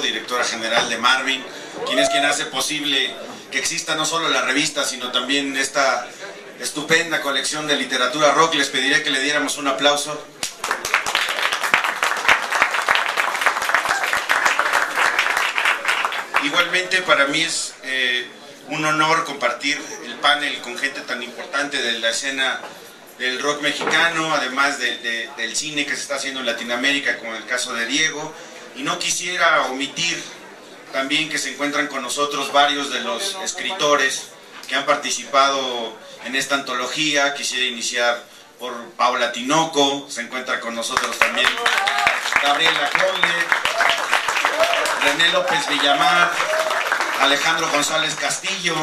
Directora general de Marvin, quien es quien hace posible que exista no solo la revista, sino también esta estupenda colección de literatura rock. Les pediría que le diéramos un aplauso. Igualmente para mí es eh, un honor compartir el panel con gente tan importante de la escena del rock mexicano, además del cine que se está haciendo en Latinoamérica, como el caso de Diego. Y no quisiera omitir también que se encuentran con nosotros varios de los escritores que han participado en esta antología. Quisiera iniciar por Paula Tinoco, se encuentra con nosotros también Gabriela Conde, René López Villamar, Alejandro González Castillo,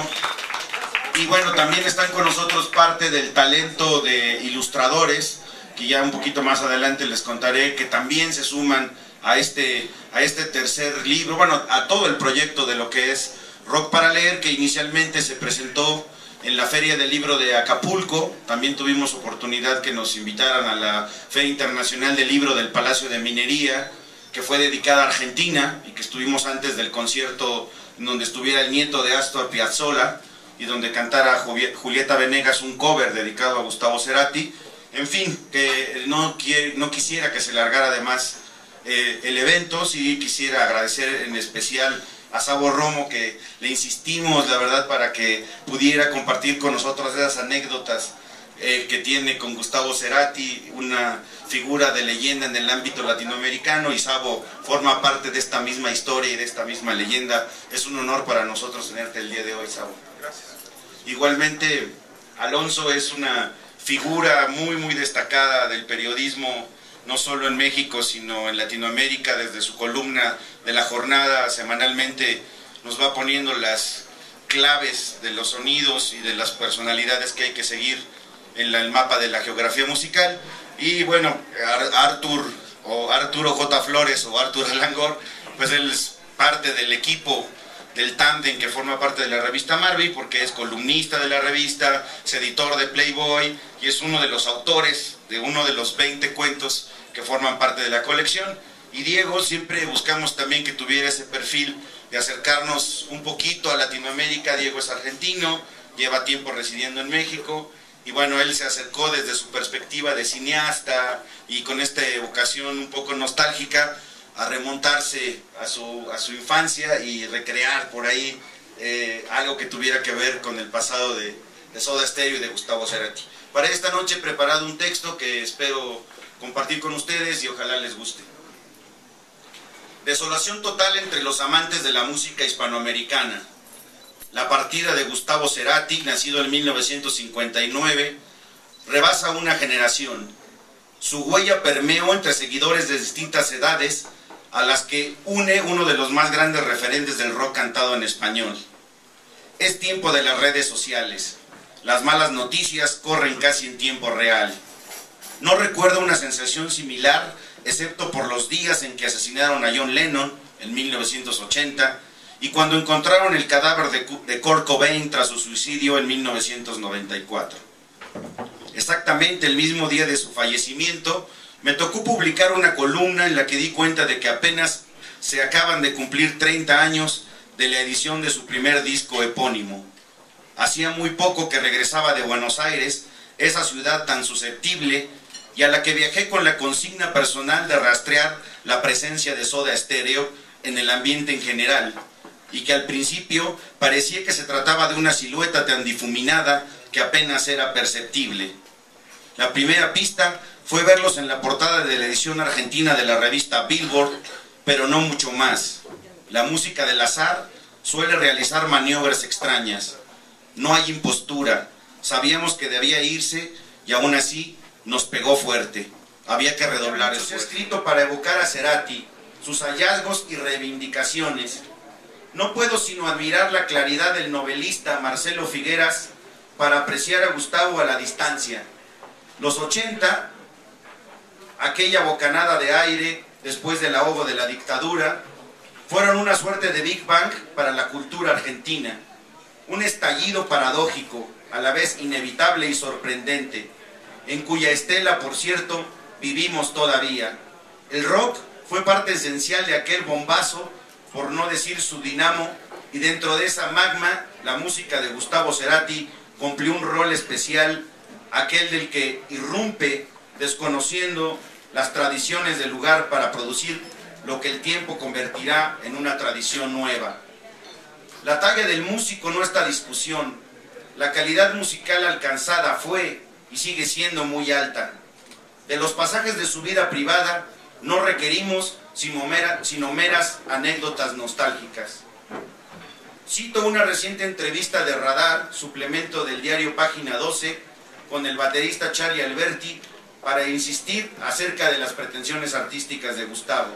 y bueno, también están con nosotros parte del talento de ilustradores, que ya un poquito más adelante les contaré, que también se suman a este, a este tercer libro, bueno, a todo el proyecto de lo que es Rock para Leer, que inicialmente se presentó en la Feria del Libro de Acapulco. También tuvimos oportunidad que nos invitaran a la Feria Internacional del Libro del Palacio de Minería, que fue dedicada a Argentina y que estuvimos antes del concierto donde estuviera el nieto de Astor Piazzolla y donde cantara Julieta Venegas un cover dedicado a Gustavo Cerati. En fin, que no, no quisiera que se largara además eh, el evento, sí quisiera agradecer en especial a Sabo Romo que le insistimos, la verdad, para que pudiera compartir con nosotros esas anécdotas eh, que tiene con Gustavo Cerati, una figura de leyenda en el ámbito latinoamericano y Sabo forma parte de esta misma historia y de esta misma leyenda. Es un honor para nosotros tenerte el día de hoy, Sabo. Gracias. Igualmente, Alonso es una figura muy, muy destacada del periodismo, no solo en México, sino en Latinoamérica, desde su columna de la jornada semanalmente nos va poniendo las claves de los sonidos y de las personalidades que hay que seguir en el mapa de la geografía musical. Y bueno, Artur o Arturo J. Flores o Artur Langor, pues él es parte del equipo del tándem que forma parte de la revista Marvel, porque es columnista de la revista, es editor de Playboy y es uno de los autores de uno de los 20 cuentos que forman parte de la colección. Y Diego siempre buscamos también que tuviera ese perfil de acercarnos un poquito a Latinoamérica. Diego es argentino, lleva tiempo residiendo en México y bueno, él se acercó desde su perspectiva de cineasta y con esta evocación un poco nostálgica a remontarse a su, a su infancia y recrear por ahí eh, algo que tuviera que ver con el pasado de, de Soda Stereo y de Gustavo Cerati. Para esta noche he preparado un texto que espero compartir con ustedes y ojalá les guste. Desolación total entre los amantes de la música hispanoamericana. La partida de Gustavo Cerati, nacido en 1959, rebasa una generación. Su huella permeó entre seguidores de distintas edades a las que une uno de los más grandes referentes del rock cantado en español. Es tiempo de las redes sociales. Las malas noticias corren casi en tiempo real. No recuerdo una sensación similar, excepto por los días en que asesinaron a John Lennon en 1980 y cuando encontraron el cadáver de, Kurt Cobain tras su suicidio en 1994. Exactamente el mismo día de su fallecimiento, me tocó publicar una columna en la que di cuenta de que apenas se acaban de cumplir 30 años de la edición de su primer disco epónimo. Hacía muy poco que regresaba de Buenos Aires, esa ciudad tan susceptible y a la que viajé con la consigna personal de rastrear la presencia de soda estéreo en el ambiente en general, y que al principio parecía que se trataba de una silueta tan difuminada que apenas era perceptible. La primera pista fue verlos en la portada de la edición argentina de la revista Billboard, pero no mucho más. La música del azar suele realizar maniobras extrañas. No hay impostura. Sabíamos que debía irse y aún así nos pegó fuerte. Había que redoblar esfuerzo. escrito para evocar a Cerati, sus hallazgos y reivindicaciones. No puedo sino admirar la claridad del novelista Marcelo Figueras para apreciar a Gustavo a la distancia. Los 80 aquella bocanada de aire después del ahogo de la dictadura, fueron una suerte de Big Bang para la cultura argentina, un estallido paradójico, a la vez inevitable y sorprendente, en cuya estela, por cierto, vivimos todavía. El rock fue parte esencial de aquel bombazo por no decir su dinamo, y dentro de esa magma, la música de Gustavo Cerati cumplió un rol especial, aquel del que irrumpe desconociendo las tradiciones del lugar para producir lo que el tiempo convertirá en una tradición nueva. La talla del músico no está a discusión. La calidad musical alcanzada fue y sigue siendo muy alta. De los pasajes de su vida privada no requerimos sino meras anécdotas nostálgicas. Cito una reciente entrevista de Radar, suplemento del diario Página 12, con el baterista Charlie Alberti, para insistir acerca de las pretensiones artísticas de Gustavo.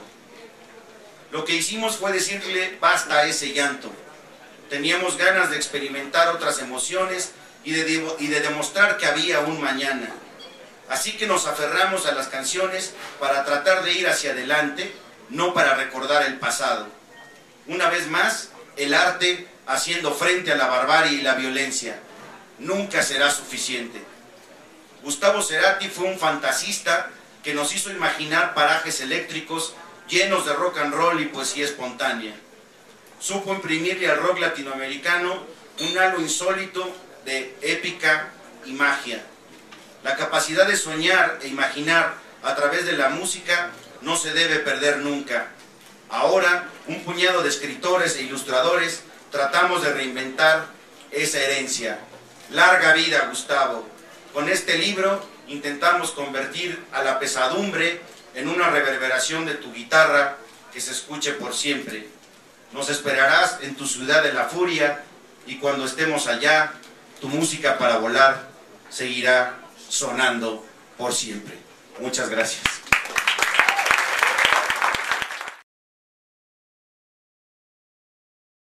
Lo que hicimos fue decirle basta ese llanto. Teníamos ganas de experimentar otras emociones y de, y de demostrar que había un mañana. Así que nos aferramos a las canciones para tratar de ir hacia adelante, no para recordar el pasado. Una vez más, el arte haciendo frente a la barbarie y la violencia. Nunca será suficiente. Gustavo Cerati fue un fantasista que nos hizo imaginar parajes eléctricos llenos de rock and roll y poesía espontánea. Supo imprimirle al rock latinoamericano un halo insólito de épica y magia. La capacidad de soñar e imaginar a través de la música no se debe perder nunca. Ahora, un puñado de escritores e ilustradores tratamos de reinventar esa herencia. Larga vida, Gustavo. Con este libro intentamos convertir a la pesadumbre en una reverberación de tu guitarra que se escuche por siempre. Nos esperarás en tu ciudad de la furia y cuando estemos allá, tu música para volar seguirá sonando por siempre. Muchas gracias.